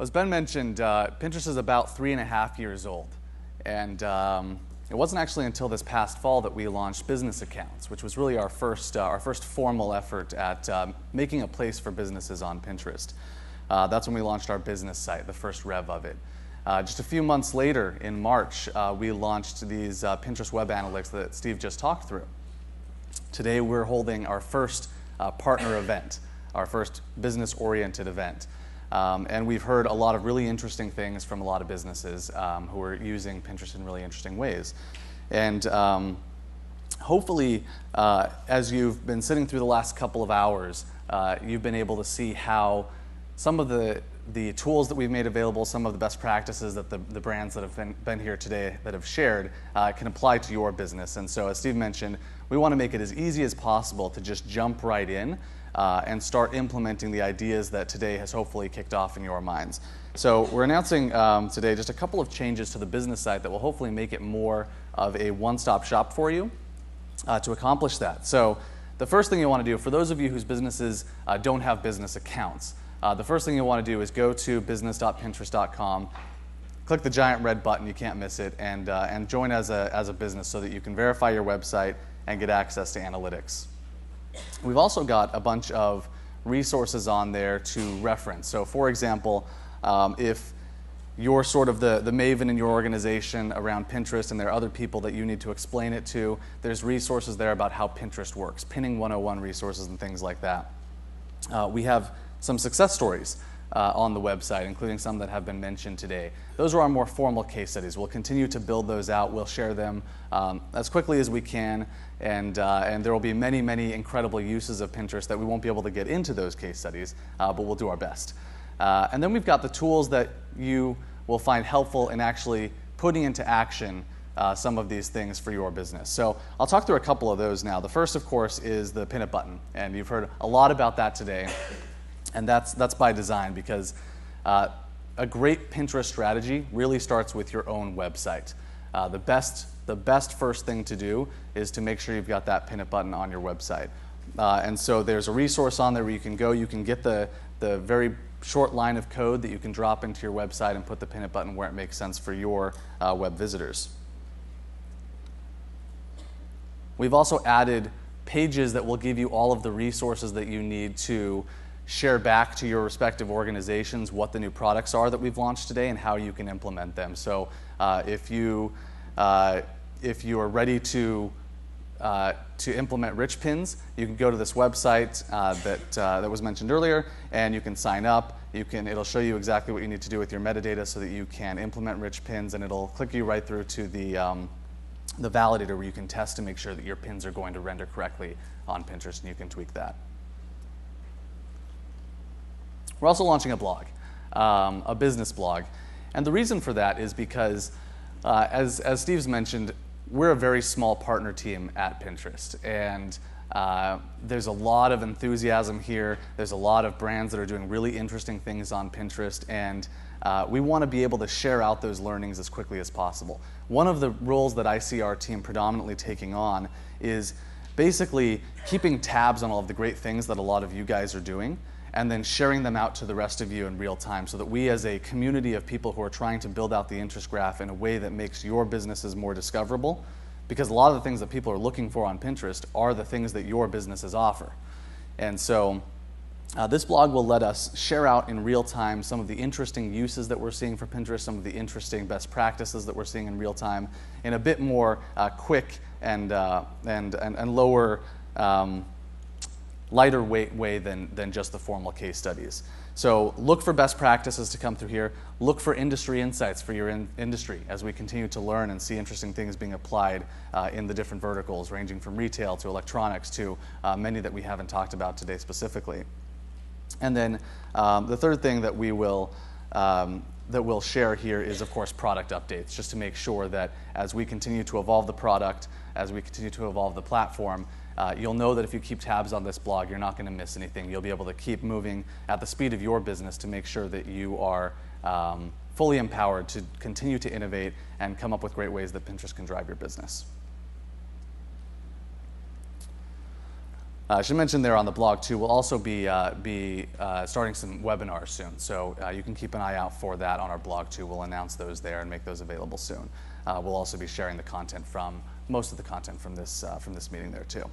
As Ben mentioned, uh, Pinterest is about three and a half years old. And um, it wasn't actually until this past fall that we launched business accounts, which was really our first, uh, our first formal effort at um, making a place for businesses on Pinterest. Uh, that's when we launched our business site, the first rev of it. Uh, just a few months later, in March, uh, we launched these uh, Pinterest web analytics that Steve just talked through. Today, we're holding our first partner event, our first business oriented event. Um, and we've heard a lot of really interesting things from a lot of businesses um, who are using Pinterest in really interesting ways. And um, hopefully, uh, as you've been sitting through the last couple of hours, uh, you've been able to see how some of the, the tools that we've made available, some of the best practices that the, the brands that have been, been here today that have shared uh, can apply to your business. And so, as Steve mentioned, we want to make it as easy as possible to just jump right in uh, and start implementing the ideas that today has hopefully kicked off in your minds. So, we're announcing um, today just a couple of changes to the business site that will hopefully make it more of a one stop shop for you uh, to accomplish that. So, the first thing you want to do, for those of you whose businesses uh, don't have business accounts, uh, the first thing you want to do is go to business.pinterest.com, click the giant red button, you can't miss it, and, uh, and join as a, as a business so that you can verify your website and get access to analytics. We've also got a bunch of resources on there to reference. So, for example, um, if you're sort of the, the maven in your organization around Pinterest and there are other people that you need to explain it to, there's resources there about how Pinterest works, pinning 101 resources and things like that. Uh, we have some success stories uh, on the website, including some that have been mentioned today. Those are our more formal case studies. We'll continue to build those out. We'll share them um, as quickly as we can, and, uh, and there will be many, many incredible uses of Pinterest that we won't be able to get into those case studies, uh, but we'll do our best. Uh, and then we've got the tools that you will find helpful in actually putting into action uh, some of these things for your business. So I'll talk through a couple of those now. The first, of course, is the pin it button, and you've heard a lot about that today. And that's, that's by design because uh, a great Pinterest strategy really starts with your own website. Uh, the, best, the best first thing to do is to make sure you've got that pin it button on your website. Uh, and so there's a resource on there where you can go, you can get the, the very short line of code that you can drop into your website and put the pin it button where it makes sense for your uh, web visitors. We've also added pages that will give you all of the resources that you need to share back to your respective organizations what the new products are that we've launched today and how you can implement them. So uh, if you uh, if you are ready to uh, to implement rich pins, you can go to this website uh, that uh, that was mentioned earlier, and you can sign up. You can it'll show you exactly what you need to do with your metadata so that you can implement rich pins, and it'll click you right through to the um, the validator where you can test to make sure that your pins are going to render correctly on Pinterest, and you can tweak that. We're also launching a blog, um, a business blog. And the reason for that is because, uh, as, as Steve's mentioned, we're a very small partner team at Pinterest. And uh, there's a lot of enthusiasm here. There's a lot of brands that are doing really interesting things on Pinterest. And uh, we want to be able to share out those learnings as quickly as possible. One of the roles that I see our team predominantly taking on is basically keeping tabs on all of the great things that a lot of you guys are doing and then sharing them out to the rest of you in real time so that we, as a community of people who are trying to build out the interest graph in a way that makes your businesses more discoverable, because a lot of the things that people are looking for on Pinterest are the things that your businesses offer. And so, uh, this blog will let us share out in real time some of the interesting uses that we're seeing for Pinterest, some of the interesting best practices that we're seeing in real time, in a bit more uh, quick and, uh, and, and, and, lower um, lighter weight way than, than just the formal case studies. So look for best practices to come through here. Look for industry insights for your in- industry as we continue to learn and see interesting things being applied uh, in the different verticals, ranging from retail to electronics to uh, many that we haven't talked about today specifically. And then um, the third thing that we will um, that we'll share here is, of course, product updates, just to make sure that as we continue to evolve the product, as we continue to evolve the platform, uh, you'll know that if you keep tabs on this blog, you're not going to miss anything. You'll be able to keep moving at the speed of your business to make sure that you are um, fully empowered to continue to innovate and come up with great ways that Pinterest can drive your business. Uh, I should mention there on the blog too, we'll also be, uh, be uh, starting some webinars soon. So uh, you can keep an eye out for that on our blog too. We'll announce those there and make those available soon. Uh, we'll also be sharing the content from, most of the content from this, uh, from this meeting there too.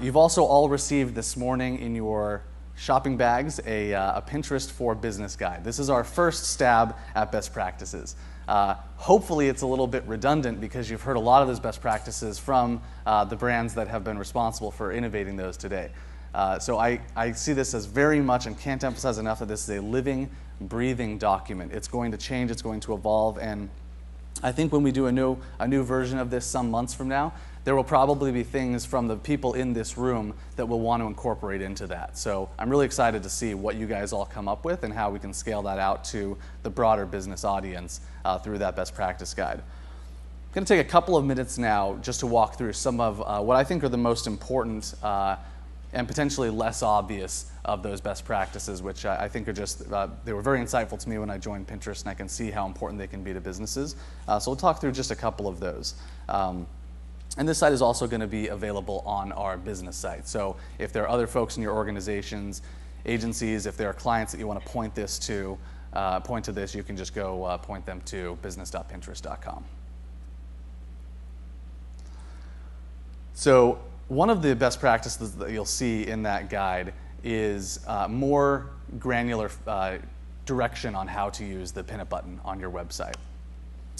You've also all received this morning in your shopping bags a, a Pinterest for Business guide. This is our first stab at best practices. Uh, hopefully, it's a little bit redundant because you've heard a lot of those best practices from uh, the brands that have been responsible for innovating those today. Uh, so I, I see this as very much, and can't emphasize enough that this is a living, breathing document. It's going to change, it's going to evolve, and I think when we do a new, a new version of this some months from now, there will probably be things from the people in this room that we'll want to incorporate into that. So I'm really excited to see what you guys all come up with and how we can scale that out to the broader business audience uh, through that best practice guide. I'm going to take a couple of minutes now just to walk through some of uh, what I think are the most important uh, and potentially less obvious of those best practices, which I, think are just, uh, they were very insightful to me when I joined Pinterest, and I can see how important they can be to businesses. Uh, so we'll talk through just a couple of those. Um, and this site is also going to be available on our business site. So if there are other folks in your organizations, agencies, if there are clients that you want to point this to, uh, point to this, you can just go uh, point them to business.pinterest.com. So one of the best practices that you'll see in that guide is uh, more granular uh, direction on how to use the pin it button on your website.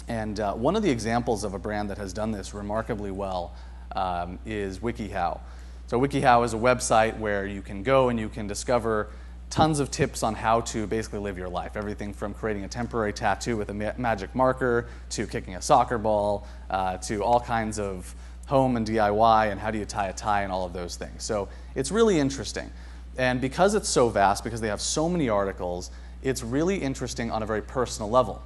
And uh, one of the examples of a brand that has done this remarkably well um, is WikiHow. So WikiHow is a website where you can go and you can discover tons of tips on how to basically live your life. Everything from creating a temporary tattoo with a ma- magic marker to kicking a soccer ball uh, to all kinds of home and DIY and how do you tie a tie and all of those things. So it's really interesting. And because it's so vast, because they have so many articles, it's really interesting on a very personal level.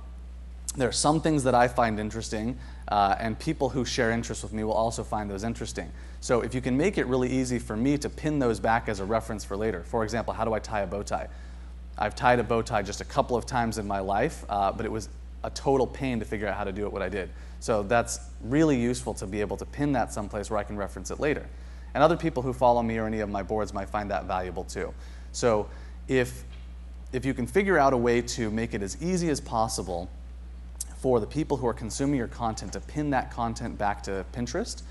There are some things that I find interesting, uh, and people who share interests with me will also find those interesting. So if you can make it really easy for me to pin those back as a reference for later, for example, how do I tie a bow tie? I've tied a bow tie just a couple of times in my life, uh, but it was a total pain to figure out how to do it what I did. So that's really useful to be able to pin that someplace where I can reference it later. And other people who follow me or any of my boards might find that valuable too. So if, if you can figure out a way to make it as easy as possible for the people who are consuming your content to pin that content back to Pinterest,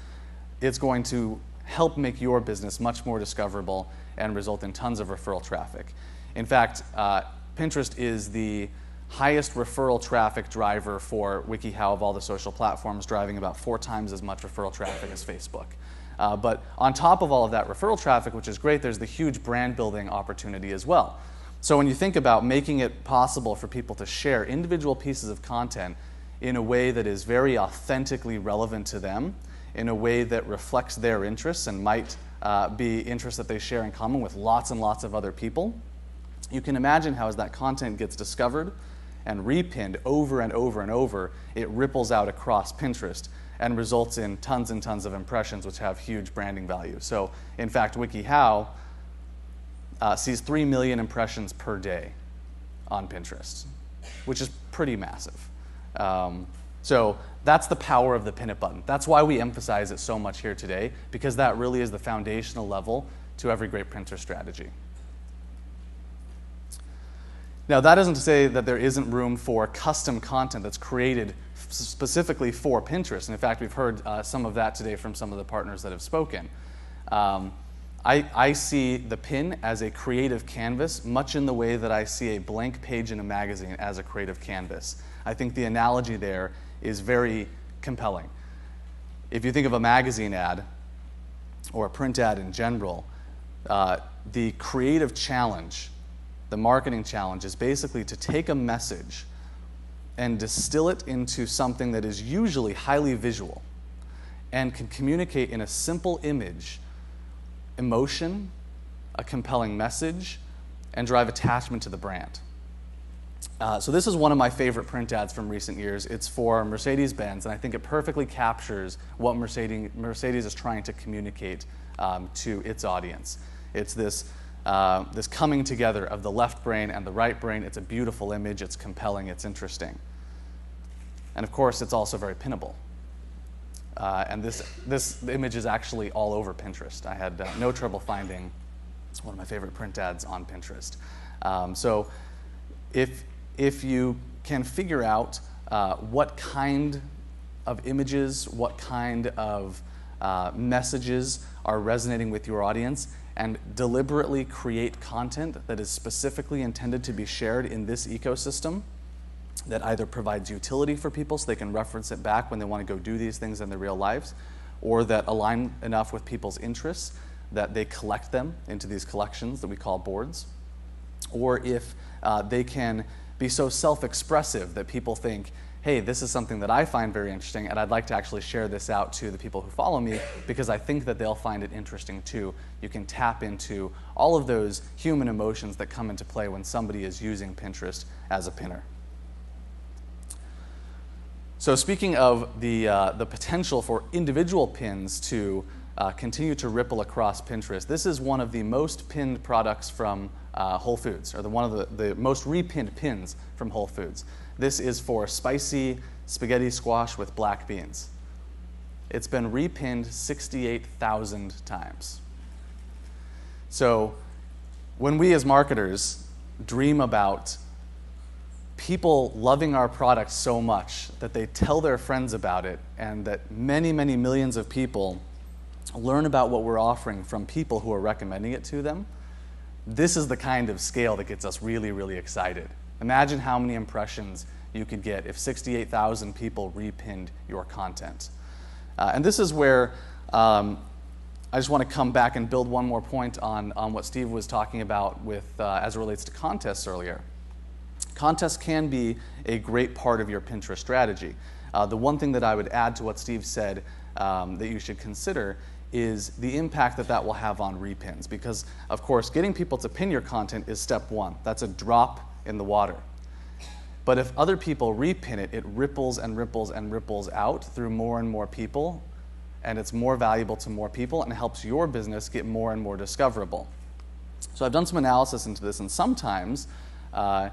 it's going to help make your business much more discoverable and result in tons of referral traffic. In fact, uh, Pinterest is the highest referral traffic driver for WikiHow of all the social platforms, driving about four times as much referral traffic as Facebook. Uh, but on top of all of that referral traffic, which is great, there's the huge brand building opportunity as well. So when you think about making it possible for people to share individual pieces of content in a way that is very authentically relevant to them, in a way that reflects their interests and might uh, be interests that they share in common with lots and lots of other people, you can imagine how as that content gets discovered and repinned over and over and over, it ripples out across Pinterest and results in tons and tons of impressions, which have huge branding value. So, in fact, WikiHow uh, sees 3 million impressions per day on Pinterest, which is pretty massive. Um, so that's the power of the pin it button. That's why we emphasize it so much here today, because that really is the foundational level to every great Pinterest strategy. Now, that isn't to say that there isn't room for custom content that's created specifically for Pinterest. And in fact, we've heard uh, some of that today from some of the partners that have spoken. Um, I, I see the pin as a creative canvas, much in the way that I see a blank page in a magazine as a creative canvas. I think the analogy there is very compelling. If you think of a magazine ad or a print ad in general, uh, the creative challenge, the marketing challenge, is basically to take a message and distill it into something that is usually highly visual and can communicate in a simple image emotion, a compelling message, and drive attachment to the brand. Uh, so, this is one of my favorite print ads from recent years. It's for Mercedes Benz, and I think it perfectly captures what Mercedes, Mercedes is trying to communicate um, to its audience. It's this, uh, this coming together of the left brain and the right brain. It's a beautiful image, it's compelling, it's interesting. And of course, it's also very pinnable. Uh, and this, this image is actually all over Pinterest. I had uh, no trouble finding one of my favorite print ads on Pinterest. Um, so if, if you can figure out uh, what kind of images, what kind of uh, messages are resonating with your audience, and deliberately create content that is specifically intended to be shared in this ecosystem that either provides utility for people so they can reference it back when they want to go do these things in their real lives, or that align enough with people's interests that they collect them into these collections that we call boards, or if uh, they can be so self expressive that people think, hey, this is something that I find very interesting, and I'd like to actually share this out to the people who follow me because I think that they'll find it interesting too. You can tap into all of those human emotions that come into play when somebody is using Pinterest as a pinner. So, speaking of the, uh, the potential for individual pins to uh, continue to ripple across Pinterest, this is one of the most pinned products from uh, Whole Foods, or the, one of the, the most repinned pins from Whole Foods. This is for spicy spaghetti squash with black beans. It's been repinned 68,000 times. So, when we as marketers dream about people loving our product so much that they tell their friends about it, and that many, many millions of people learn about what we're offering from people who are recommending it to them, this is the kind of scale that gets us really, really excited. Imagine how many impressions you could get if 68,000 people repinned your content. Uh, and this is where um, I just want to come back and build one more point on, on what Steve was talking about with, uh, as it relates to contests earlier. Contests can be a great part of your Pinterest strategy. Uh, the one thing that I would add to what Steve said um, that you should consider is the impact that that will have on repins. Because, of course, getting people to pin your content is step one. That's a drop in the water. But if other people repin it, it ripples and ripples and ripples out through more and more people, and it's more valuable to more people and helps your business get more and more discoverable. So I've done some analysis into this, and sometimes uh,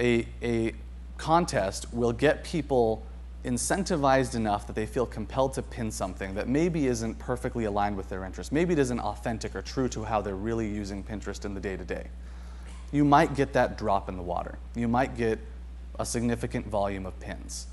a, a contest will get people incentivized enough that they feel compelled to pin something that maybe isn't perfectly aligned with their interests. Maybe it isn't authentic or true to how they're really using Pinterest in the day to day. You might get that drop in the water. You might get a significant volume of pins.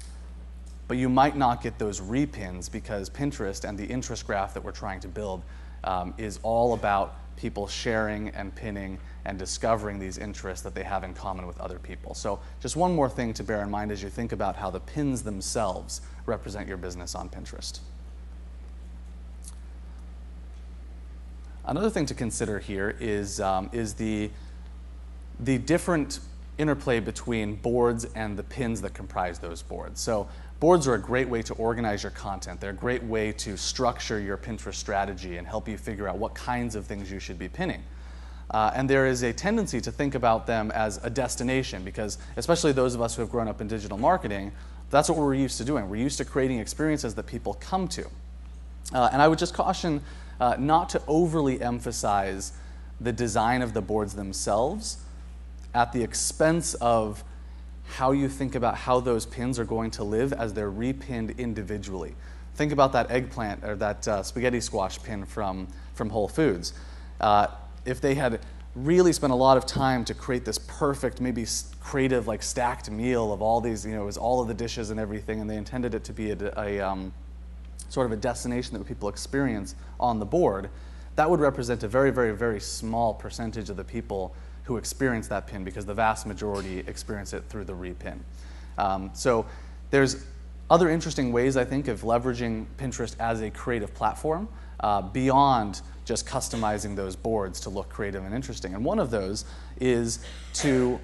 But you might not get those repins because Pinterest and the interest graph that we're trying to build um, is all about people sharing and pinning and discovering these interests that they have in common with other people. So, just one more thing to bear in mind as you think about how the pins themselves represent your business on Pinterest. Another thing to consider here is, um, is the, the different interplay between boards and the pins that comprise those boards. So, boards are a great way to organize your content. They're a great way to structure your Pinterest strategy and help you figure out what kinds of things you should be pinning. Uh, and there is a tendency to think about them as a destination because, especially those of us who have grown up in digital marketing, that's what we're used to doing. We're used to creating experiences that people come to. Uh, and I would just caution uh, not to overly emphasize the design of the boards themselves at the expense of how you think about how those pins are going to live as they're repinned individually. Think about that eggplant or that uh, spaghetti squash pin from, from Whole Foods. If they had really spent a lot of time to create this perfect, maybe creative, like stacked meal of all these, you know, it was all of the dishes and everything, and they intended it to be a, a um, sort of a destination that people experience on the board, that would represent a very, very, very small percentage of the people who experience that pin because the vast majority experience it through the repin. Um, so there's other interesting ways, I think, of leveraging Pinterest as a creative platform uh, beyond just customizing those boards to look creative and interesting. And one of those is to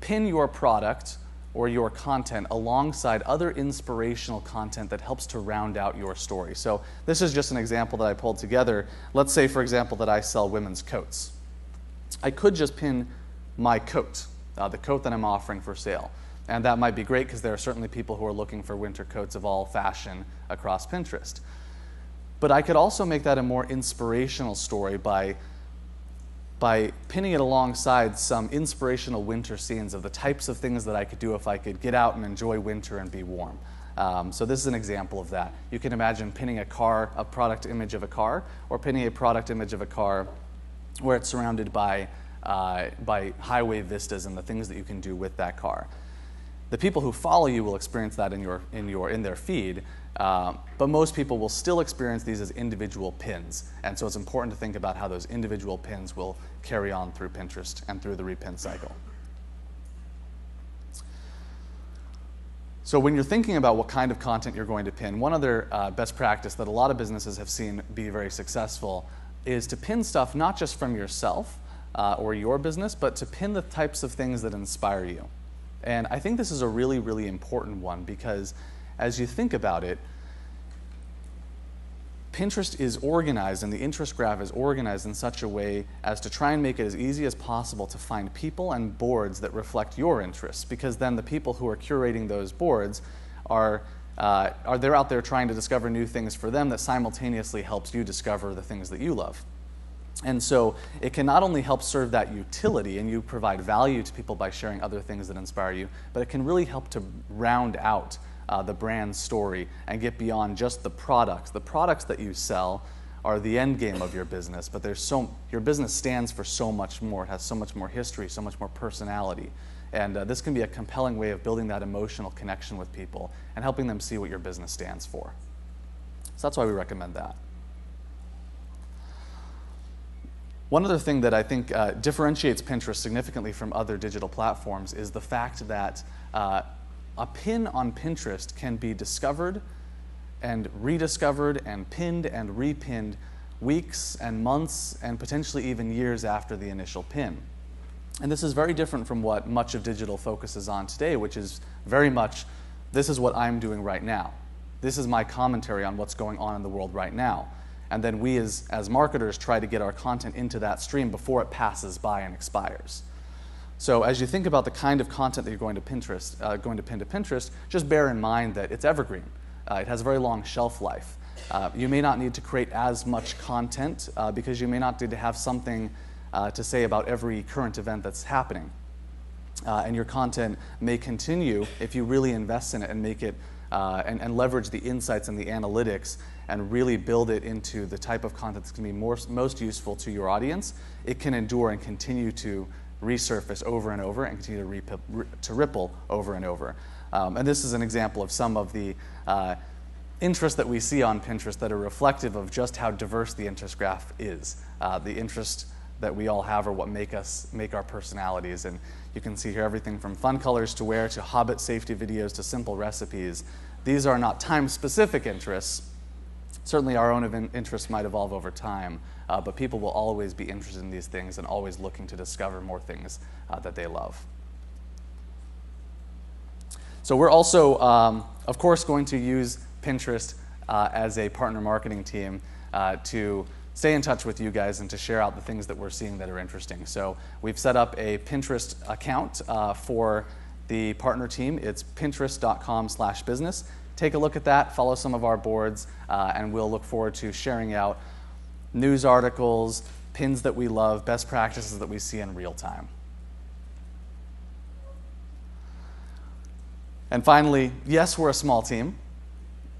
pin your product or your content alongside other inspirational content that helps to round out your story. So, this is just an example that I pulled together. Let's say, for example, that I sell women's coats. I could just pin my coat, uh, the coat that I'm offering for sale. And that might be great because there are certainly people who are looking for winter coats of all fashion across Pinterest. But I could also make that a more inspirational story by, by pinning it alongside some inspirational winter scenes of the types of things that I could do if I could get out and enjoy winter and be warm. Um, so this is an example of that. You can imagine pinning a car, a product image of a car, or pinning a product image of a car where it's surrounded by, uh, by highway vistas and the things that you can do with that car. The people who follow you will experience that in, your, in, your, in their feed, uh, but most people will still experience these as individual pins. And so it's important to think about how those individual pins will carry on through Pinterest and through the repin cycle. So when you're thinking about what kind of content you're going to pin, one other uh, best practice that a lot of businesses have seen be very successful is to pin stuff not just from yourself uh, or your business, but to pin the types of things that inspire you. And I think this is a really, really important one because as you think about it, Pinterest is organized and the interest graph is organized in such a way as to try and make it as easy as possible to find people and boards that reflect your interests because then the people who are curating those boards are uh, are they're out there trying to discover new things for them that simultaneously helps you discover the things that you love. And so it can not only help serve that utility and you provide value to people by sharing other things that inspire you, but it can really help to round out uh, the brand story and get beyond just the products. The products that you sell are the end game of your business, but there's so your business stands for so much more. It has so much more history, so much more personality. And uh, this can be a compelling way of building that emotional connection with people and helping them see what your business stands for. So that's why we recommend that. One other thing that I think uh, differentiates Pinterest significantly from other digital platforms is the fact that uh, a pin on Pinterest can be discovered and rediscovered and pinned and repinned weeks and months and potentially even years after the initial pin. And this is very different from what much of digital focuses on today, which is very much this is what I'm doing right now. This is my commentary on what's going on in the world right now. And then we, as, as marketers, try to get our content into that stream before it passes by and expires. So as you think about the kind of content that you're going to Pinterest, uh, going to pin to Pinterest, just bear in mind that it's evergreen. Uh, it has a very long shelf life. Uh, you may not need to create as much content uh, because you may not need to have something uh, to say about every current event that's happening. Uh, and your content may continue if you really invest in it and make it and, and, leverage the insights and the analytics and really build it into the type of content that's going to be more, most useful to your audience, it can endure and continue to resurface over and over and continue to, rip, to ripple over and over. Um, and this is an example of some of the uh, interests that we see on Pinterest that are reflective of just how diverse the interest graph is. Uh, the interest that we all have are what make us make our personalities. And you can see here everything from fun colors to wear to hobbit safety videos to simple recipes. These are not time-specific interests. Certainly, our own interests might evolve over time, uh, but people will always be interested in these things and always looking to discover more things uh, that they love. So we're also, um, of course, going to use Pinterest uh, as a partner marketing team uh, to stay in touch with you guys and to share out the things that we're seeing that are interesting. So we've set up a Pinterest account uh, for the partner team. It's pinterest.com slash business. Take a look at that, follow some of our boards, uh, and we'll look forward to sharing out news articles, pins that we love, best practices that we see in real time. And finally, yes, we're a small team.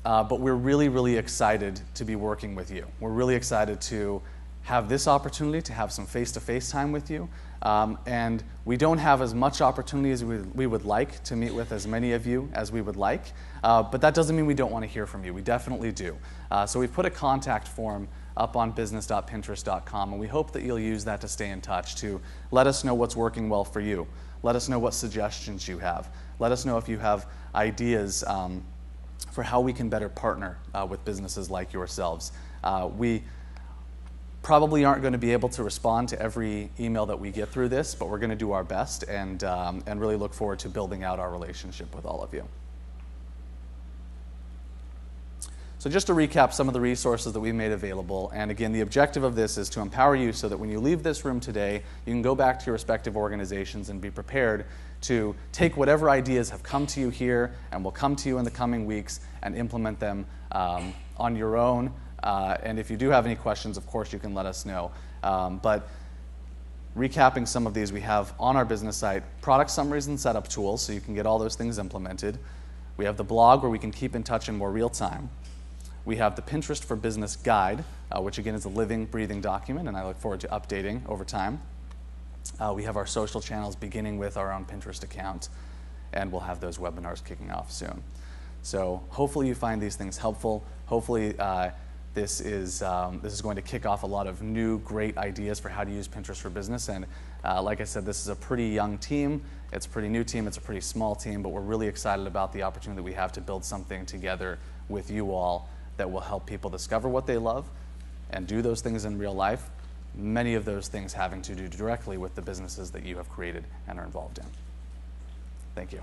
Uh, but we're really, really excited to be working with you. We're really excited to have this opportunity to have some face to face time with you. Um, and we don't have as much opportunity as we, we, would like to meet with as many of you as we would like. Uh, but that doesn't mean we don't want to hear from you. We definitely do. Uh, so we've put a contact form up on business.pinterest.com, and we hope that you'll use that to stay in touch, to let us know what's working well for you. Let us know what suggestions you have. Let us know if you have ideas. Um, for how we can better partner uh, with businesses like yourselves. Uh, we probably aren't going to be able to respond to every email that we get through this, but we're going to do our best and, um, and really look forward to building out our relationship with all of you. So, just to recap some of the resources that we've made available, and again, the objective of this is to empower you so that when you leave this room today, you can go back to your respective organizations and be prepared to take whatever ideas have come to you here and will come to you in the coming weeks and implement them um, on your own. Uh, and if you do have any questions, of course, you can let us know. Um, but recapping some of these, we have on our business site product summaries and setup tools, so you can get all those things implemented. We have the blog where we can keep in touch in more real time. We have the Pinterest for Business guide, uh, which again is a living, breathing document, and I look forward to updating over time. Uh, we have our social channels beginning with our own Pinterest account, and we'll have those webinars kicking off soon. So hopefully you find these things helpful. Hopefully uh, this is, um, this is going to kick off a lot of new, great ideas for how to use Pinterest for business. And uh, like I said, this is a pretty young team. It's a pretty new team. It's a pretty small team, but we're really excited about the opportunity that we have to build something together with you all that will help people discover what they love and do those things in real life. Many of those things having to do directly with the businesses that you have created and are involved in. Thank you.